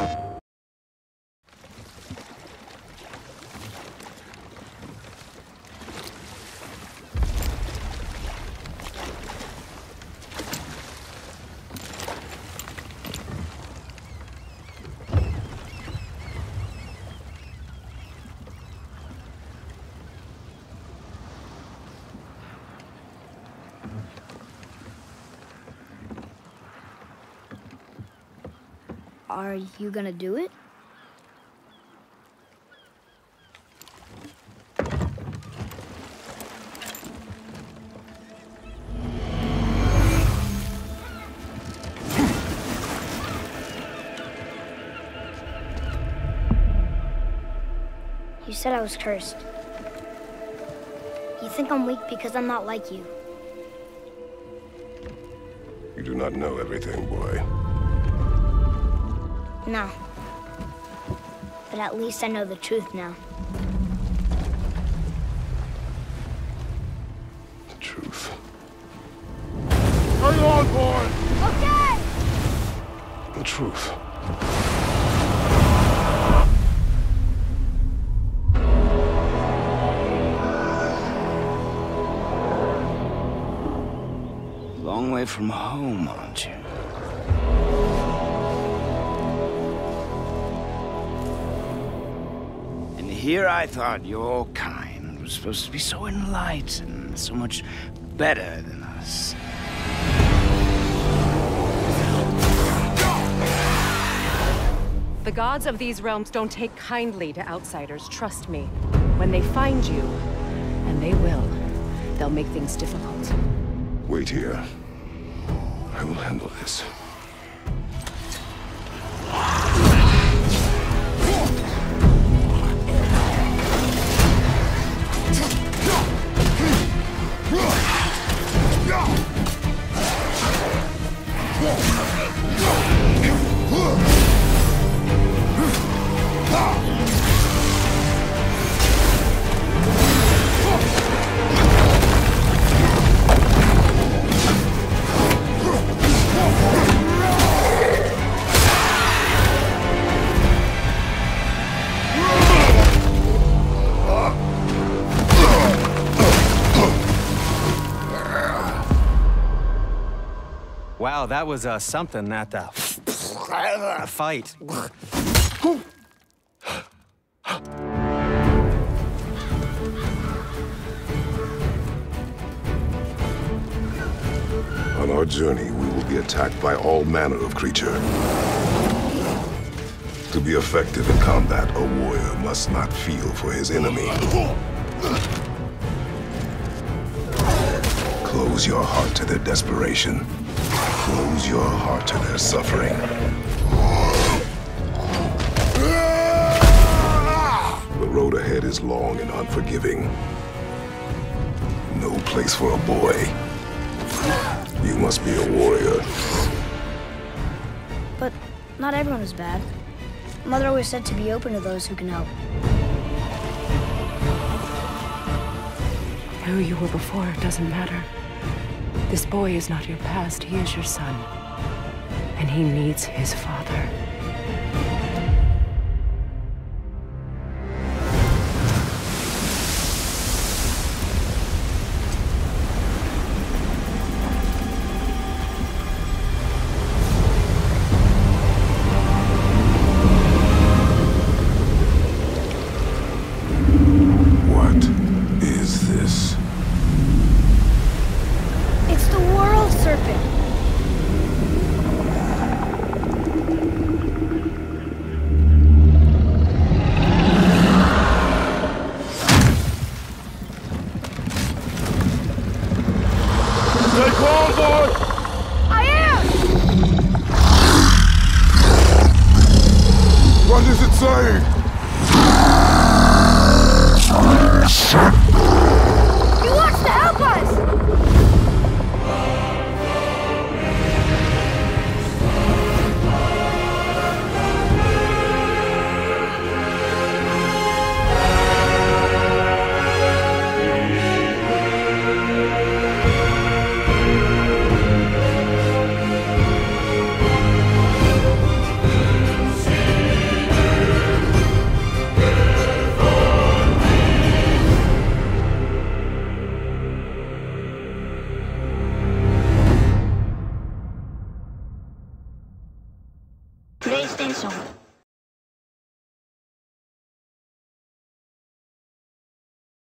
Thank. Are you gonna do it? You said I was cursed. You think I'm weak because I'm not like you. You do not know everything, boy. No. But at least I know the truth now. The truth. Hang on, boy! Okay! The truth. Long way from home, aren't you? Here I thought your kind was supposed to be so enlightened, so much better than us. The gods of these realms don't take kindly to outsiders, trust me. When they find you, and they will, they'll make things difficult. Wait here. I will handle this. Wow, that was uh, something, that uh, fight. On our journey, we will be attacked by all manner of creature. To be effective in combat, a warrior must not feel for his enemy. Close your heart to their desperation. Close your heart to their suffering. The road ahead is long and unforgiving. No place for a boy. You must be a warrior. But not everyone is bad. Mother always said to be open to those who can help. Who you were before doesn't matter. This boy is not your past, he is your son. And he needs his father. Stay! I am! What does it say? 香港